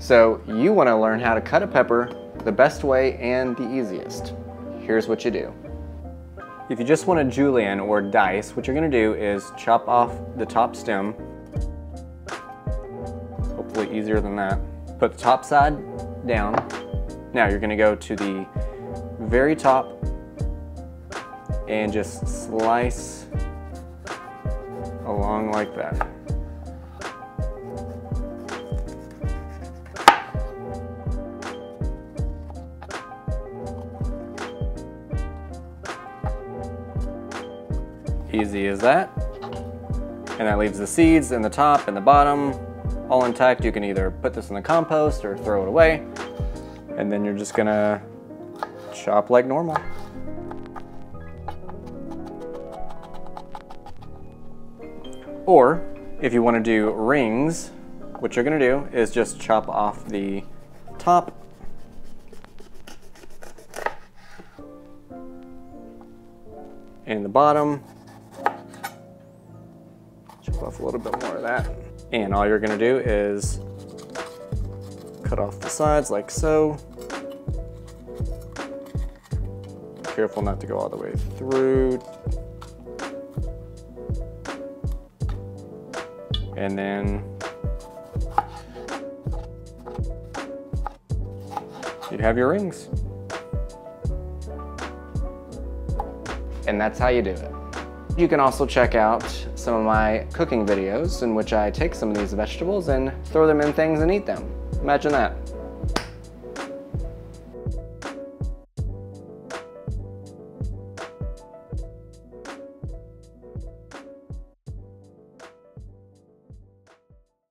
So you wanna learn how to cut a pepper the best way and the easiest. Here's what you do. If you just want a julienne or dice, what you're gonna do is chop off the top stem. Hopefully easier than that. Put the top side down. Now you're gonna go to the very top and just slice along like that. Easy as that. And that leaves the seeds in the top and the bottom all intact. You can either put this in the compost or throw it away. And then you're just gonna chop like normal. Or if you wanna do rings, what you're gonna do is just chop off the top and the bottom Chop off a little bit more of that. And all you're gonna do is cut off the sides like so. Careful not to go all the way through. And then you have your rings. And that's how you do it. You can also check out some of my cooking videos in which I take some of these vegetables and throw them in things and eat them. Imagine that.